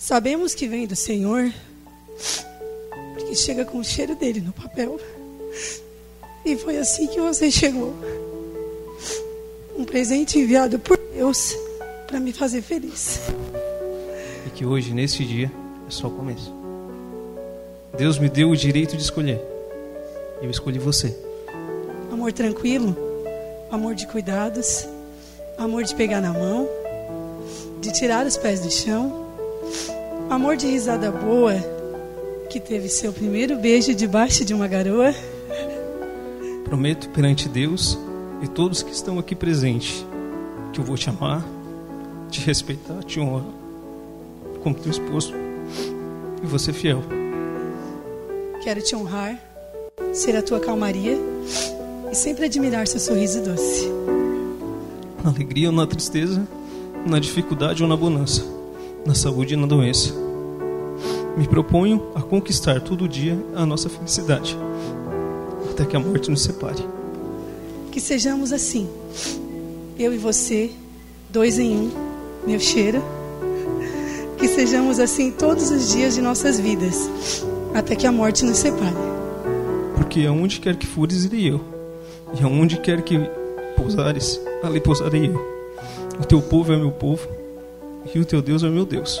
Sabemos que vem do Senhor, porque chega com o cheiro dele no papel. E foi assim que você chegou. Um presente enviado por Deus para me fazer feliz. E que hoje, nesse dia, é só o começo. Deus me deu o direito de escolher. Eu escolhi você. Amor tranquilo, amor de cuidados, amor de pegar na mão, de tirar os pés do chão, amor de risada boa, que teve seu primeiro beijo debaixo de uma garoa. Prometo perante Deus e todos que estão aqui presentes que eu vou te amar, te respeitar, te honrar como teu esposo e você fiel. Quero te honrar, ser a tua calmaria e sempre admirar seu sorriso doce. Na alegria ou na tristeza, na dificuldade ou na bonança, na saúde e na doença. Me proponho a conquistar todo dia a nossa felicidade, até que a morte nos separe. Que sejamos assim, eu e você, dois em um, meu cheiro. Que sejamos assim todos os dias de nossas vidas, até que a morte nos separe. Porque aonde quer que fores, irei eu. E aonde quer que pousares, ali pousarei eu. O teu povo é meu povo, e o teu Deus é meu Deus.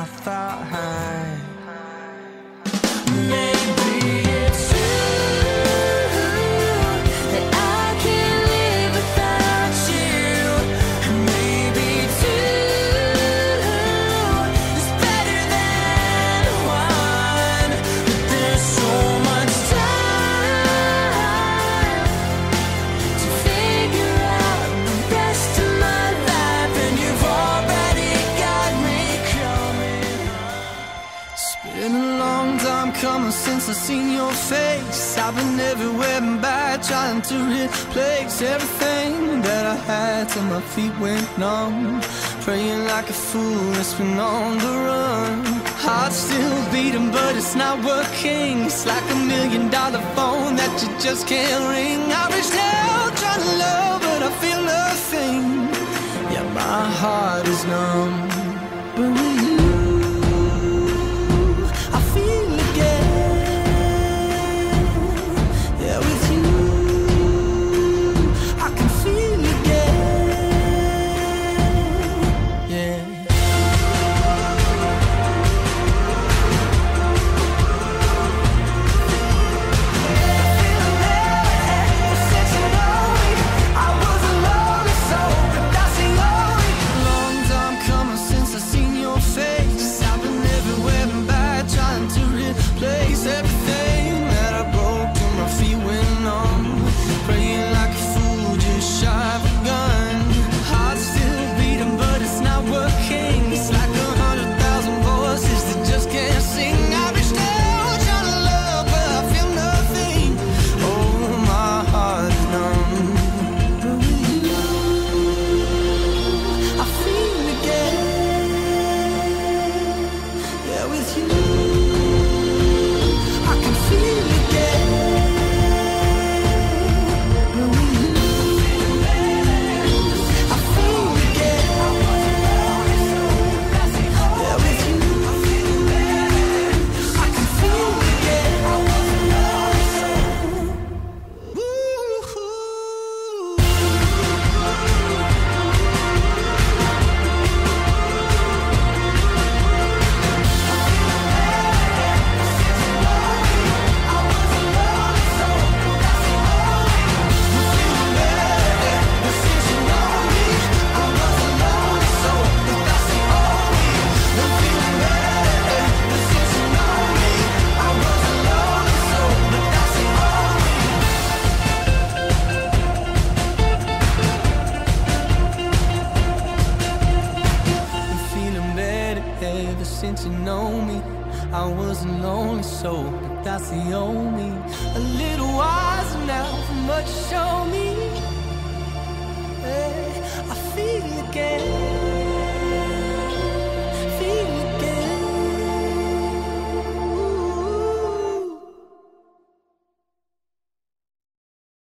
I thought, hey, your face. I've been everywhere and back, trying to replace everything that I had till my feet went numb. Praying like a fool, it's been on the run. Heart's still beating, but it's not working. It's like a million dollar phone that you just can't ring. I reached out trying to love, but I feel nothing. Yeah, my heart is numb, but will you? to know me. I was a lonely soul, but that's the only. A little wiser now, much show me.